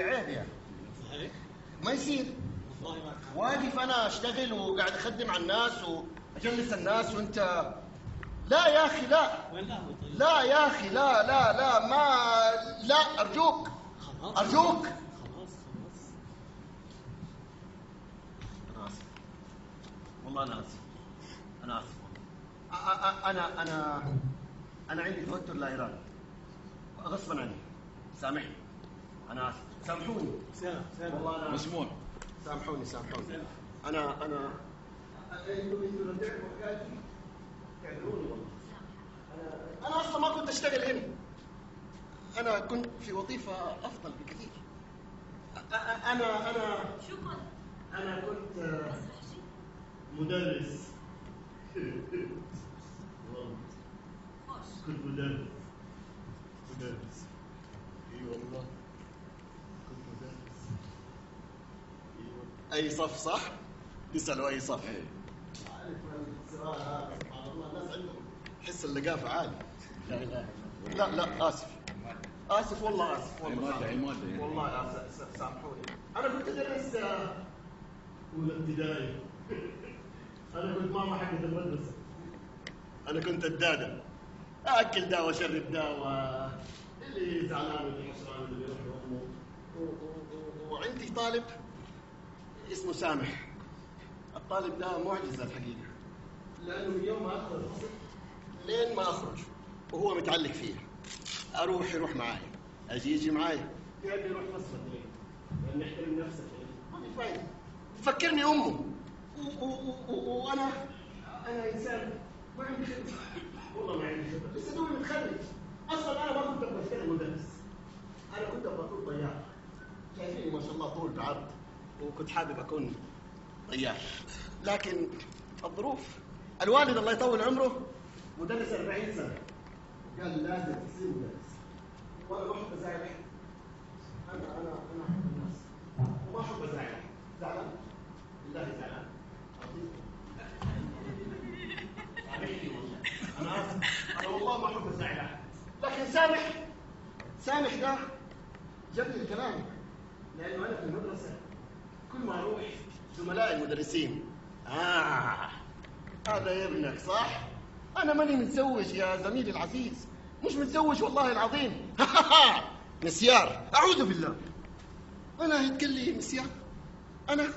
عيب يعني. صحيح. ما يصير. والله ما كان واقف أنا أشتغل وقاعد أخدم على الناس واجلس الناس وانت لا يا أخي لا. طيب؟ لا يا أخي لا لا لا ما لا أرجوك. أرجوك. خلاص خلاص. أنا آسف. والله أنا آسف. أنا آسف. أنا أنا أنا عندي توتر لا ارادي غصبا عني. سامحني. أنا اسف سامحوني. سامح سامح. والله أنا مسموح سامحوني سامحوني. أنا أنا أنا. أنا أصلا ما كنت أشتغل هنا. أنا كنت في وظيفة أفضل بكثير. أنا أنا. شكرا. أنا كنت مدرس. كنت مدرس. مدرس. اي والله كنت مدرس أي صف صح؟ تسألوا أي صف. عندهم حس اللقافة عالي لا الله لا لا آسف. آسف والله آسف والله. مادة يعني. والله آسف، س- سامحوني. أنا كنت أدرس آه، اولى ابتدائي أنا كنت ماما حقت المدرسة. أنا كنت الدادة. اكل دواء أشرب دواء اللي زعلان واللي حشران واللي و- و- وعندي طالب اسمه سامح. الطالب ده معجزه الحقيقة. لأنه من يوم ما ادخل الفصل لين ما أخرج وهو متعلق فيها أروح يروح معايا أجي يجي معايا يقول لي روح مصر ليه؟ لأن احترم نفسك يعني ما في فايده فكرني أمه. و- و- و- وأنا. أنا إنسان ما عندي خبرة. والله ما عندي خبرة. لسه دوبي متخرج. أصلا أنا ما كنت أبغى أشتغل مدرس. أنا كنت أبغى اكون طيار. شايفيني ما شاء الله طول بعرض. وكنت حابب أكون طيار. لكن الظروف الوالد الله يطول عمره. مدرس 40 سنة. قال لازم تصير مدرس. وأنا ما أحب أزعل. احد أنا أنا أنا أحب الناس. وما أحب أزعل. احد زعلان. بالله زعلان. سامحني والله أنا اسف أنا والله ما أحب أزعل. احد لكن سامح. سامح ده جاب لي الكلام لأنه أنا في المدرسة كل ما أروح زملائي المدرسين. آه هذا ابنك صح؟ أنا ماني متزوج يا زميلي العزيز. مش متزوج والله العظيم. مسيار أعوذ بالله. أنا يتقال لي مسيار أنا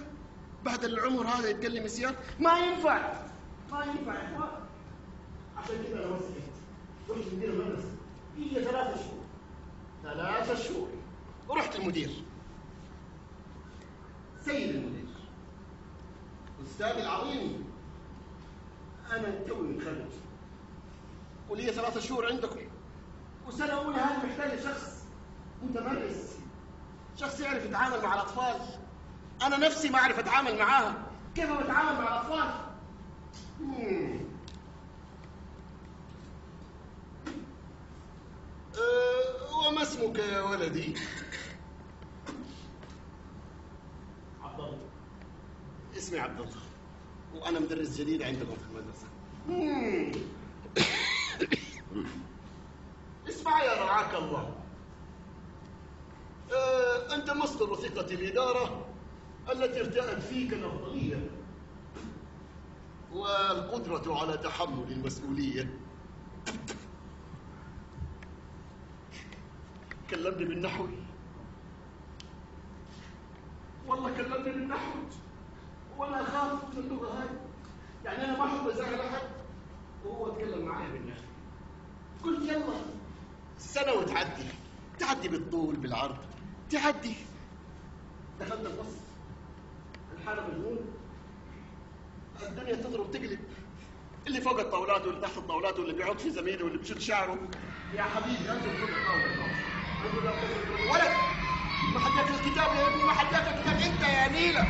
بعد العمر هذا يتقال لي مسيار ما ينفع. ما ينفع. عشان كذا أنا مسكت رحت مدير المدرسة. هي ثلاثة شهور. ثلاثة شهور. ورحت المدير. سيد المدير أستاذي العظيم أنا توي متخرج ولي ثلاثة شهور عندكم. وسنة أولى هذه محتاجة شخص متمرس. شخص يعرف يتعامل مع الأطفال. أنا نفسي ما أعرف أتعامل معاها. كيف بتعامل مع الأطفال؟ أه وما اسمك يا ولدي؟ عبد الله اسمي عبد الله وأنا مدرس جديد عندكم في المدرسة. مم. اسمع يا رعاك الله. آه، أنت مصدر ثقة الإدارة التي ارتأت فيك الأفضلية والقدرة على تحمل المسؤولية. كلمني بالنحو. والله كلمني بالنحو. وأنا أخاف من اللغة هاي يعني أنا ما أحب أزعل أحد وهو أتكلم معايا بالنحو قلت يلا. سنة وتعدي. تعدي بالطول بالعرض. تعدي. دخلت الفصل الحالة مجنون الدنيا تضرب تقلب. اللي فوق الطاولات واللي تحت الطاولات واللي بيعض في زميله واللي بيشد شعره. يا حبيبي انزل فوق الطاولة. ولد ما حد الكتاب يا ابني ما حد الكتاب. انت يا نيلة.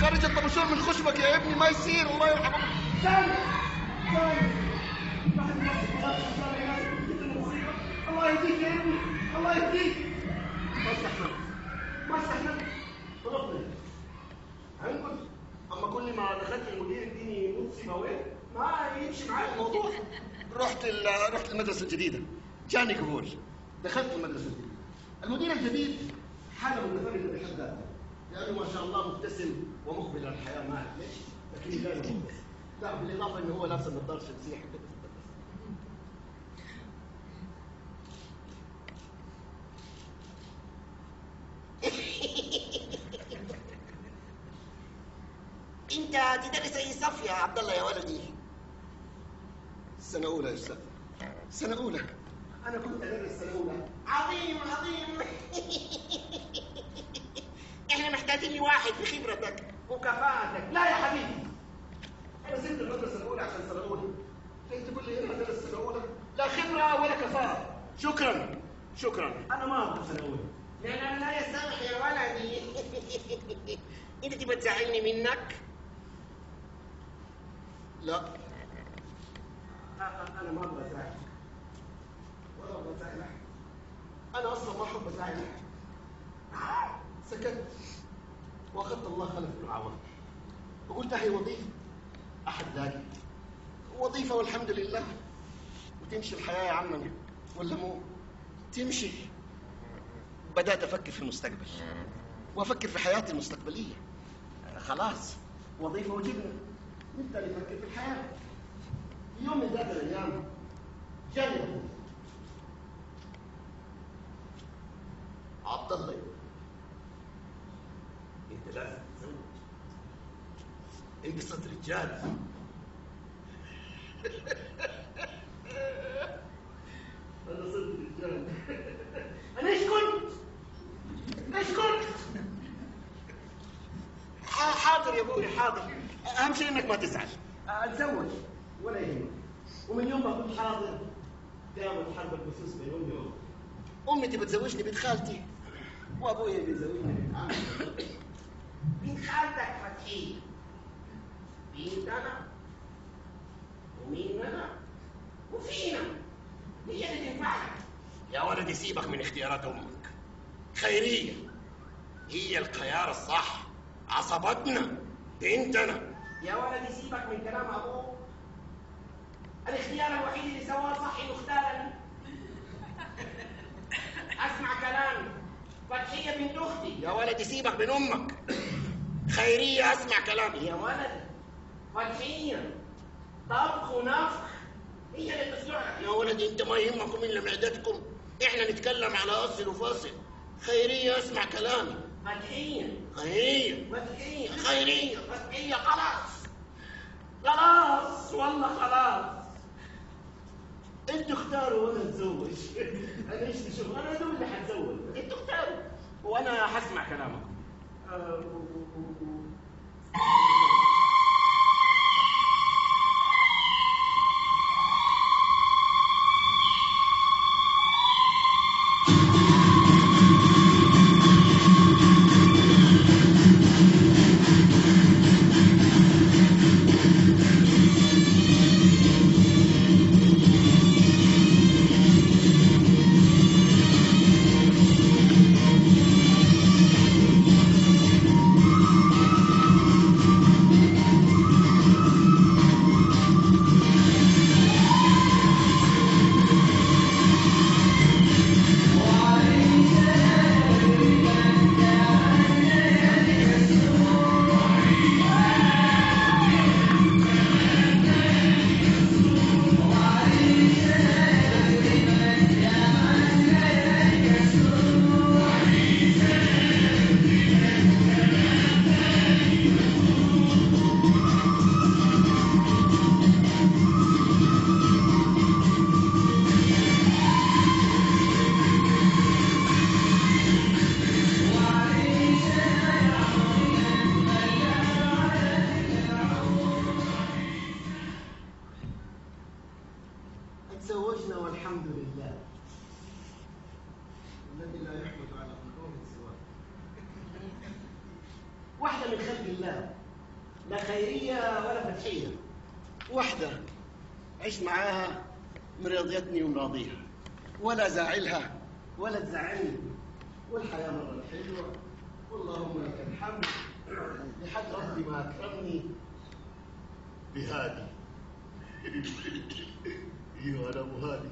خرج الطبشور من خشبك يا ابني ما يصير الله ناس. جدا مصيبة. الله يهديك يا ابني الله يهديك. ما استحملت ما استحملت. ضربني عنقل أما كل ما دخلت المدير يديني مصيبه وين ما يمشي معي الموضوع. رحت ال- رحت المدرسة الجديدة جاني قبول دخلت المدرسة الجديدة. المدير الجديد حالة متفردة بحد ذاتها لأنه ما شاء الله مبتسم. ومقبل على الحياة ما أعرف ليش؟ لكن لا. مبتسم لا بالإضافة إنه هو لابس النظارة الشمسية حقته أنت تدرس أي صف يا عبد الله يا ولدي؟ سنة أولى يا أستاذ. سنة أولى. أنا كنت أدرس سنة أولى. عظيم عظيم. إحنا محتاجين لواحد بخبرتك. وكفاءتك. لا يا حبيبي. أنا سبت المدرسة الأولى عشان سنه اولى انت تقول لي أنا ادرس سنه اولى لا خبرة ولا كفاءة. شكرا. شكرا. أنا ما أبغى سنه اولى لأن لا يسامح يا ولدي. إنت تبغى تزعلني منك؟ لا. أنا ما أبغى أزعلك. ولا أبغى أزعلك. أنا أصلا ما أحب أزعلك. سكت. واخذت الله خلف العوض وقلت هي وظيفة. أحد لاقي وظيفة والحمد لله. وتمشي الحياة يا عمنا ولا مو؟ تمشي. بدأت أفكر في المستقبل. وأفكر في حياتي المستقبلية. خلاص. وظيفة وجبنا اللي تفكر في الحياة. يوم من ذات الأيام جاني. عبد الله انت لازم تتزوج انبسط رجال. أنا صرت رجال. أنا إيش كنت؟ إيش كنت؟ ح- حاضر يا أبوي حاضر. أهم شيء إنك ما تزعل. أتزوج. ولا يهمك. ومن يوم ما كنت حاضر قامت حرب البثوث بين أمي وامي أمي تبي تزوجني بنت خالتي. وأبوي يبي يزوجني بنت عمي بنت خالتك فتحي. بنت أنا ومين انا وفينا. هي اللي تنفعك يا ولدي سيبك من اختيارات أمك. خيرية. هي الخيار الصح. عصبتنا. بنتنا. يا ولدي سيبك من كلام أبوك. الاختيار الوحيد اللي سواه صح انه اختارني أسمع كلامي فتحية بنت أختي. يا ولدي سيبك من أمك. خيرية أسمع كلامي. يا ولدي فتحيه طبخ ونفخ هي اللي تسمعك يا ولدي أنت ما يهمكم إلا معدتكم. إحنا نتكلم على أصل وفاصل. خيرية اسمع كلامي. فتحيه خيرية. فتحيه خيرية. فتحيه خلاص. خلاص والله خلاص. أنتوا اختاروا وأنا اتزوج. أنا إيش شوف أنا دول اللي حتزوج. أنتوا اختاروا. وأنا حسمع كلامكم. ولا زعلها ولا تزعلني. والحياة مرة حلوة. واللهم لك الحمد. لحد ربي ما أكرمني. بهادي. أيوه أنا ابو هادي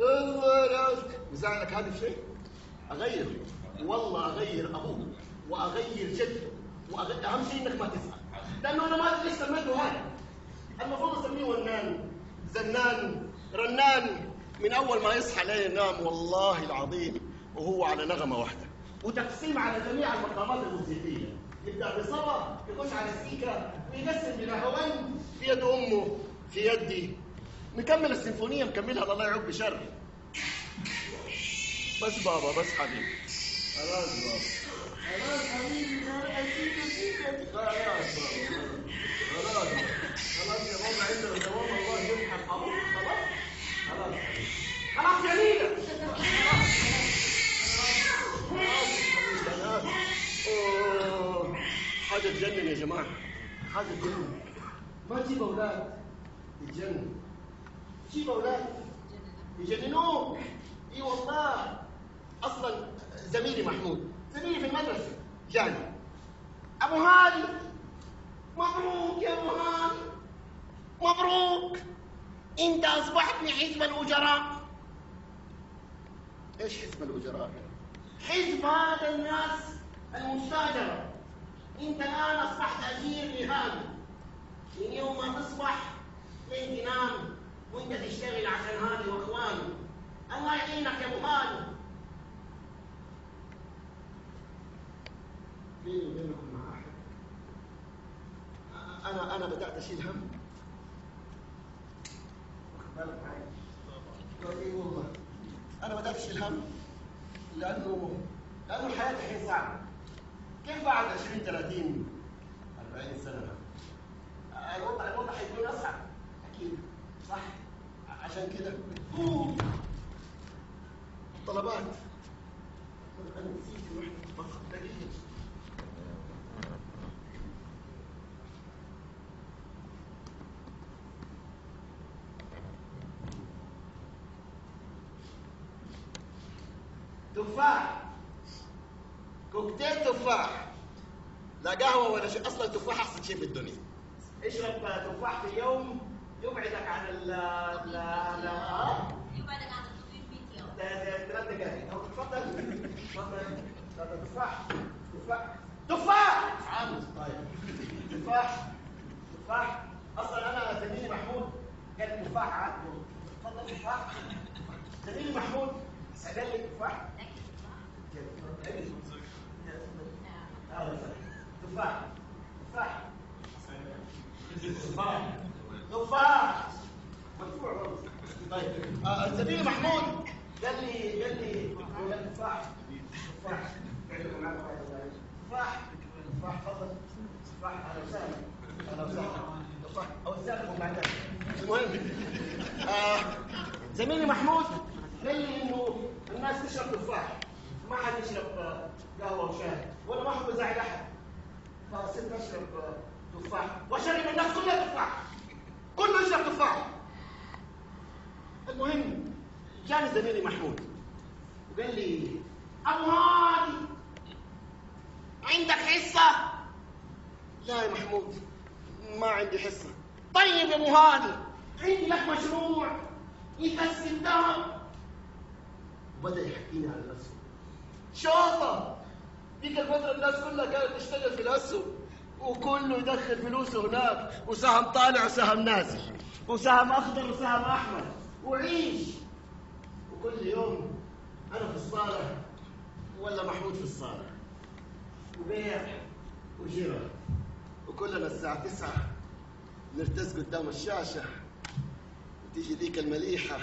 الله أنا عاوز يزعلك هذا الشيء؟ أغير. والله أغير أبوك. وأغير جده وأغير أهم شيء إنك ما تزعل. لأنه أنا ما أدري ليش سميته هذا. المفروض أسميه ونان. زنان رنان من أول ما يصحى لا ينام والله العظيم وهو على نغمة واحدة. وتقسيم على جميع المقامات الموسيقية. يبدأ بصبا يخش على سيكا ويقسم بنهوان في يد أمه في يدي. مكمل السيمفونية مكملها الله يعوق بشر. بس بابا بس حبيبي. خلاص بابا خلاص حبيبي خلاص سيكا خلاص بابا خلاص خلاص يا بابا عندنا دوام الله يرحم أبوك خلاص خلاص خلاص يا ليلى خلاص أوه. حاجة تجنن يا جماعة حاجة تجنن ما تجيب أولاد يتجنن تجيب أولاد يجننوك اي والله أصلا زميلي محمود زميلي في المدرسة جاني ابو هادي مبروك يا ابو هادي مبروك انت اصبحت من حزب الاجراء إيش حزب الاجراء حزب هذا الناس المستاجره انت الان اصبحت اجير نهائي من يوم ما تصبح لين تنام وانت تشتغل عشان هذه واخواني الله يعينك يا ابو هادي بيني وبينكم مع احد أنا بدأت أشيل هم. اي والله. أنا بدأت أشيل هم لأنه لأنه الحياة الحين صعبة. كيف بعد 20 30 40 سنه الوضع الوضع حيكون اصعب أكيد صح عشان كده أوه. طلبات أنا نسيت واحدة فقط دقيقه تفاح كوكتيل تفاح لا قهوة ولا شيء. أصلا التفاح أحسن شيء في الدنيا. اشرب تفاح في اليوم يبعدك عن ال ال ال يبعدك عن التطوير فيديو ثلاث دقائق. أو تفضل. تفضل. تفضل تفاح. تفاح. تفاح! عامل طيب. تفاح. تفاح. أصلا أنا زميلي محمود. قال لي تفاح عاد. تفضل تفاح. زميلي محمود. قال لي تفاح. تفاح تفاح تفاح تفاح مدفوع طيب زميلي محمود قال لي قال لي تفاح تفاح تفاح تفاح تفضل تفاح أهلا وسهلا أهلا وسهلا تفاح اوزعكم بعدين المهم زميلي محمود قال لي إنه الناس تشرب تفاح ما حد يشرب قهوة وشاي وأنا ما احب ازعل أحد. فصرت اشرب تفاح واشرب الناس كلها تفاح. كله يشرب تفاح. المهم جاني زميلي محمود وقال لي ابو هادي عندك حصة؟ لا يا محمود ما عندي حصة. طيب يا أبو هادي عندي لك مشروع. يكسب ذهب وبدأ يحكيني عن نفسه. شاطر! ديك الفترة الناس كلها كانت تشتغل في الأسهم وكله يدخل فلوسه هناك وسهم طالع وسهم نازل وسهم أخضر وسهم أحمر وعيش. وكل يوم أنا في الصالة ولا محمود في الصالة. وبيع وشراء وكلنا الساعة تسعة نرتز قدام الشاشة وتيجي ذيك المليحة.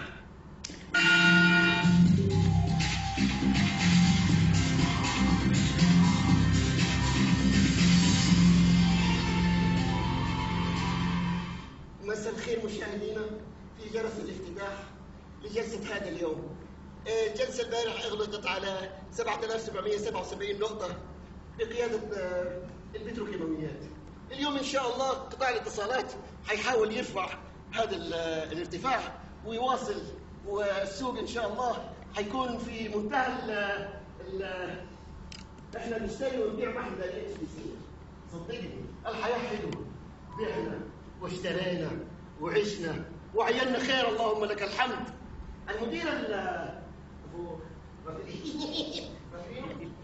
الخير مشاهدينا في جرس الافتتاح لجلسة هذا اليوم. آه، الجلسة البارح أغلقت على 7777 نقطة بقيادة آه، البتروكيماويات. اليوم إن شاء الله قطاع الاتصالات حيحاول يرفع هذا آه، الارتفاع ويواصل والسوق إن شاء الله حيكون في منتهى ال إحنا بنشتري ونبيع ما إحنا HBC صدقني الحياة حلوة. بعنا واشترينا. وعشنا. وعيالنا خير اللهم لك الحمد. المدير ال-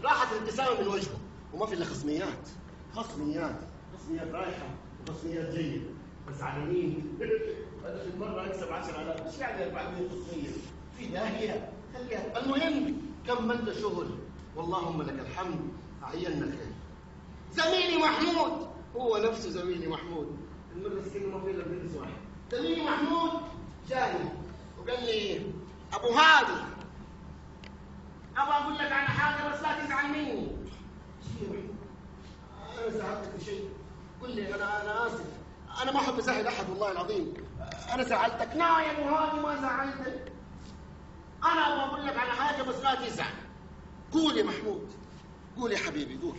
راحت الابتسامة من وجهه. وما في إلا خصميات. خصميات. خصميات رايحة وخصميات جاية بس على مين؟ أنا في المره أكسب 10000 إيش يعني 400 خصمية؟ في داهية. خليها. المهم كملت شغل. واللهم لك الحمد. عينا خير. زميلي محمود. هو نفسه زميلي محمود. المدرسة ما في إلا واحد زميلي محمود جاني وقال لي أبو هادي. أبغى أقول لك على حاجة بس لا تزعل مني؟ أنا زعلتك في شيء. قل لي أنا أنا آسف. أنا ما أحب أزعل أحد والله العظيم. أنا زعلتك. لا يا أبو هادي ما زعلتك أنا أبغى أقول لك على حاجة بس لا تزعل. قول يا محمود. قول يا حبيبي قول.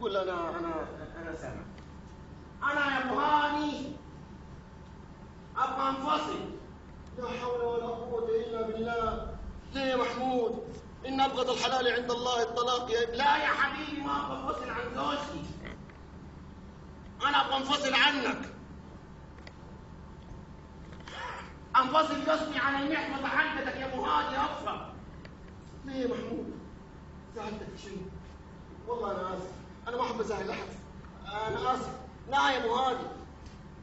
قول أنا أنا أنا سامع أنا يا ابو هاني أبغى انفصل لا حول ولا قوه الا بالله ليه يا محمود ان ابغض الحلال عند الله الطلاق يا ابن لا يا حبيبي ما أبغى أنفصل عن زوجتي. أنا أبغى أنفصل عنك. أنفصل قصدي عن المحفظه حقتك يا أبو هادي ابصر ليه يا محمود؟ زعلتك شيء والله أنا آسف. أنا ما أحب أزعل أحد. أنا آسف. لا يا أبو هادي.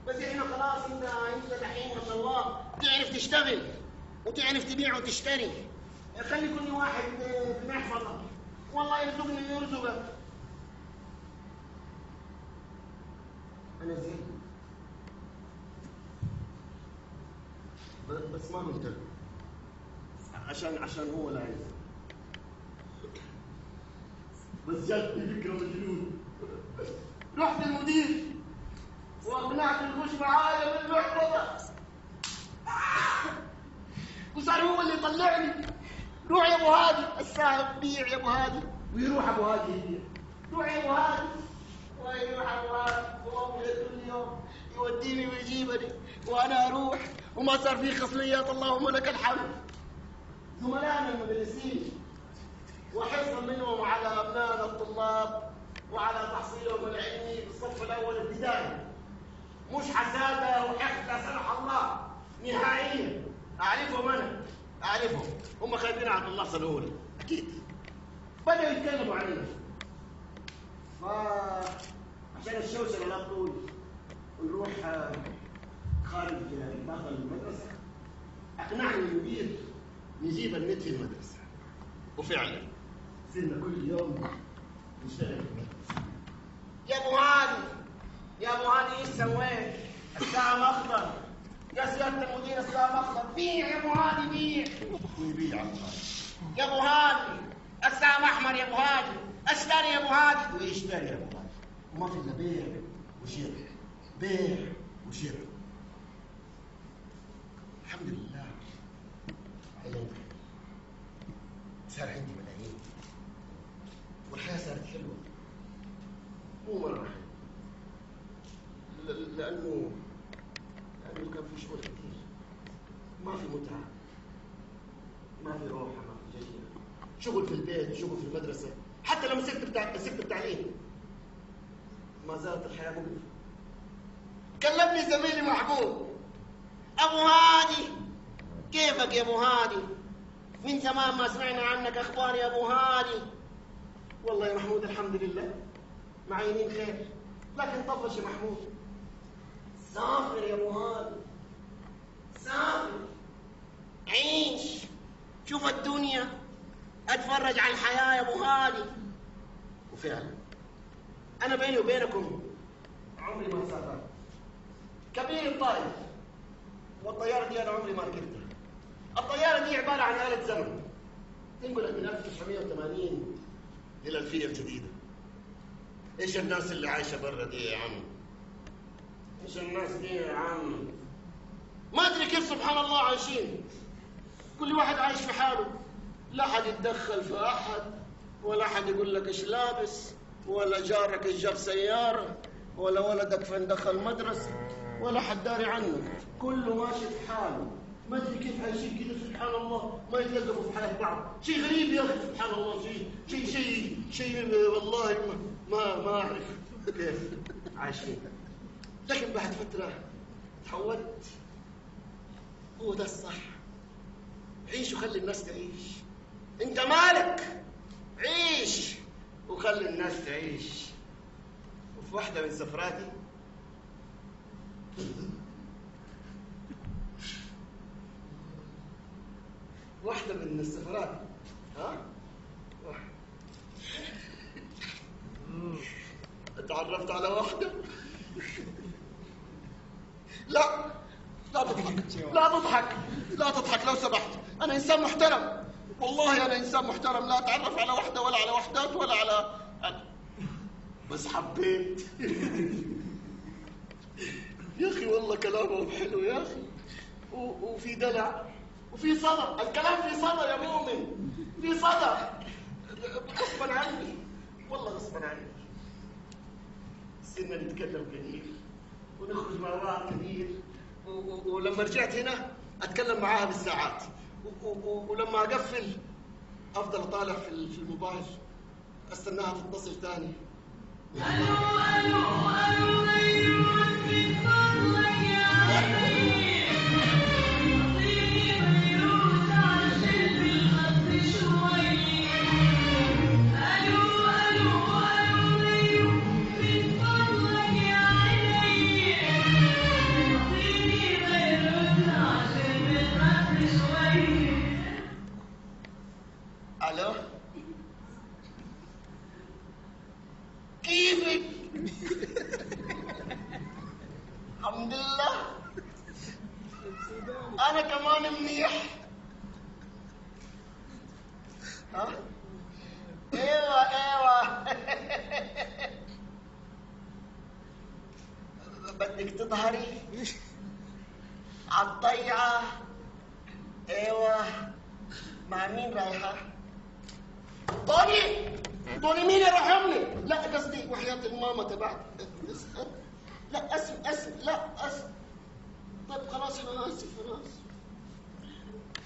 بس إحنا خلاص انت إنت دحين ما شاء الله تعرف تشتغل وتعرف تبيع وتشتري. خلي كل واحد في محفظه والله يرزقني ويرزقك أنا زين. بس ما قلت عشان عشان هو لا يعرف بس جاتني فكرة مجنون رحت المدير. وأقنعت الخش معايا بالمحفظة. وصار هو اللي يطلعني روح يا أبو هادي. الساعة بيع يا أبو هادي. ويروح أبو هادي يبيع روح يا أبو هادي. ويروح أبو هادي. وامي كل يوم يوديني ويجيبني. وأنا أروح وما صار في خصميات اللهم لك الحمد. زملائنا المدرسين وحرصا منهم على ابنائنا الطلاب وعلى تحصيلهم العلمي بالصف الأول ابتدائي مش حساده وحقد لا سمح الله. نهائيا. أعرفهم أنا. أعرفهم. هم خايفين على اللحظه الاولى أكيد. بدأوا يتكلموا علينا ف عشان الشوشره لا تطول ونروح آه، خارج آه، داخل المدرسة. أقنعني المدير نجيب النت في المدرسة. وفعلا. صرنا كل يوم نشتغل في المدرسة. يا ابو هادي يا ابو هادي إيش سويت؟ السهم اخضر يا سيادة المدير السهم اخضر بيع يا أبو هادي بيع. ويبيع. يا أبو هادي السهم أحمر يا أبو هادي. أشتري يا أبو هادي. ويشتري يا أبو هادي. وما في إلا بيع وشراء. بيع وشراء. الحمد لله. عينت صار عندي ملايين. والحياة صارت حلوة. مو مرة. لأنه كان في شغل ما في متعه ما في روحه ما في جيده شغل في البيت شغل في المدرسة حتى لما سبت بتاع سبت التعليم ما زالت الحياة مقرفه كلمني زميلي محمود ابو هادي كيفك يا ابو هادي من زمان ما سمعنا عنك أخبار يا ابو هادي والله يا محمود الحمد لله معينين خير لكن طفش يا محمود سافر يا ابو سافر عيش. شوف الدنيا. اتفرج على الحياة يا ابو هادي وفعلا. أنا بيني وبينكم عمري ما سافرت. كبير الطائف والطيارة دي أنا عمري ما ركبتها. الطيارة دي عبارة عن آلة زمن. تنقلك من 1980 للالفيه الجديده إيش الناس اللي عايشة برا دي يا عم إيش الناس دي يا عم؟ ما أدري كيف سبحان الله عايشين. كل واحد عايش في حاله. لا حد يتدخل في أحد ولا حد يقول لك إيش لابس ولا جارك إيش جاب سيارة ولا ولدك فين دخل مدرسة ولا حد داري عنه. كله ماشي في حاله. ما أدري كيف عايشين كذا سبحان الله. ما يتلقفوا في حياة بعض. شيء غريب يا أخي سبحان الله. شيء شيء شيء شيء والله ما ما, ما أعرف. كيف عايشين. لكن بعد فترة تحولت. هو ده الصح. عيش وخلي الناس تعيش. انت مالك؟ عيش وخلي الناس تعيش. وفي واحدة من سفراتي واحدة من السفرات. ها؟ واحدة. تعرفت على واحدة لا لا تضحك. لا تضحك لو سمحت. أنا إنسان محترم. والله أنا إنسان محترم. لا أتعرف على واحدة ولا على وحدات ولا على بس حبيت. يا أخي والله كلامهم حلو يا أخي. و- وفي دلع. وفي صدى. الكلام في صدى يا مؤمن. في صدى. غصبا عني. والله غصبا عني. صرنا نتكلم كثير. ونخرج مع بعض كثير. ولما رجعت هنا أتكلم معاها بالساعات. ولما أقفل أفضل أطالع في ال- في الموبايل. أستناها تتصل ثاني ألو طوني مين يروح يمني لا قصدي وحياة الماما تبعت لا اسم اسم لا اسم طيب خلاص أنا آسف أنا آسف.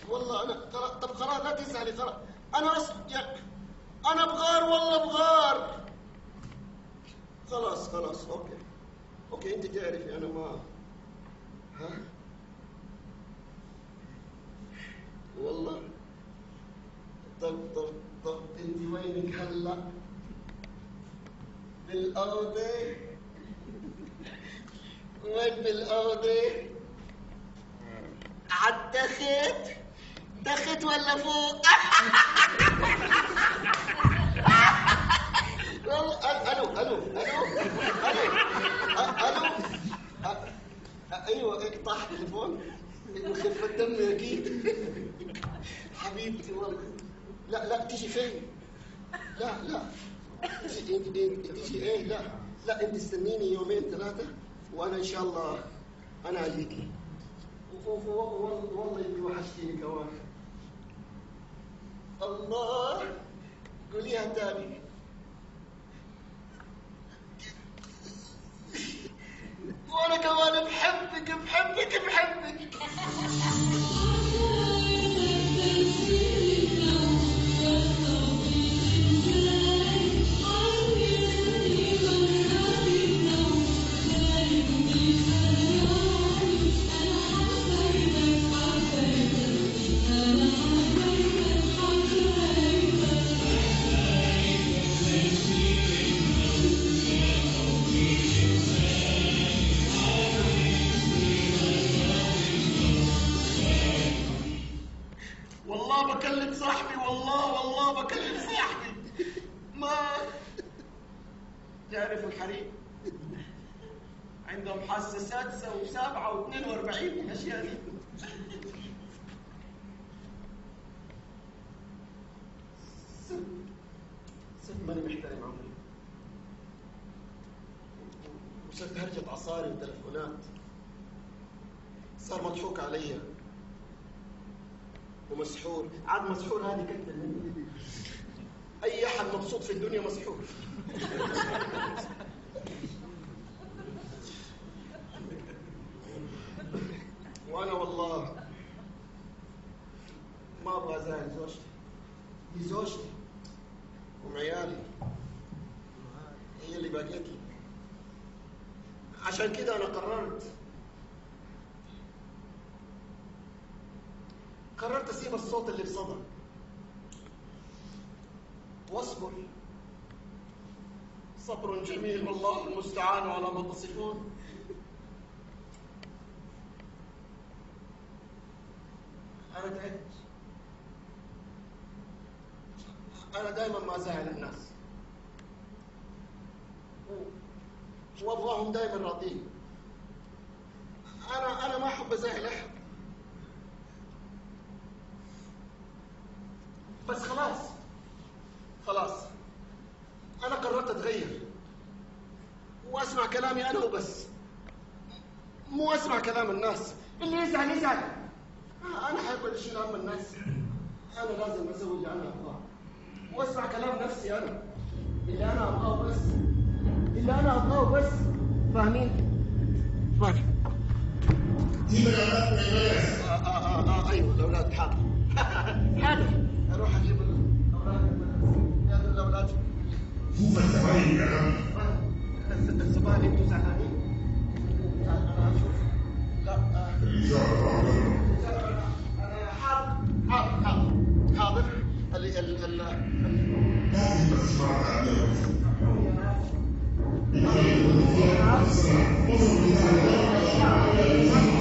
والله أنا طب خلاص لا تزعلي خلاص أنا اسف يا أنا بغار والله بغار خلاص خلاص okay. okay أنت تعرفي أنا ما ها؟ والله. طب طب طب انت وينك هلا؟ بالاوضه وين بالاوضه؟ عالتخت تخت ولا فوق؟ ألو ألو ألو ألو ألو أيوه إيه، طاح تليفون من خفه دمي أكيد حبيبتي والله لا لا تيجي فين؟ لا لا. تيجي تيجي إيه؟ لا لا أنت استنيني يومين ثلاثة وأنا إن شاء الله أنا اجيكي والله انت وحشتيني كمان. الله قوليها تاني وأنا كمان بحبك بحبك بحبك. سادسة وسابعة واثنين واربعين الأشياء دي ست ماني محترم عمري. وصرت هرجة عصاري وتلفونات. صار مضحوك علي. ومسحور. عاد مسحور هذه كلمة. أي أحد مبسوط في الدنيا مسحور. وأنا والله ما أبغى أزعل زوجتي. دي زوجتي وعيالي. هي اللي باقيت لي. عشان كده أنا قررت. قررت أسيب الصوت اللي بصدى وأصبر. صبر جميل والله المستعان على ما تصفون. أنا تعبت أنا دائما ما زعل الناس. و- وأبغاهم دائما راضيين. أنا أنا ما أحب أزعل أحد. بس خلاص. خلاص. أنا قررت أتغير. وأسمع كلامي أنا وبس. مو أسمع كلام الناس. اللي يزعل يزعل. أنا حابب أشيل هم الناس أنا لازم أسوي اللي أنا أبغاه وأسمع كلام نفسي أنا اللي أنا أبغاه بس اللي أنا أبغاه بس فاهمين؟ فاهم آه آه آه آه أيوه الأولاد حاضر حاضر أروح أجيب الأولاد يلا الأولاد الزبائن أنتوا زعلانين أنا أشوف لا آه، أنا حاضر حاضر حاضر حاضر اللي ال ال حاضر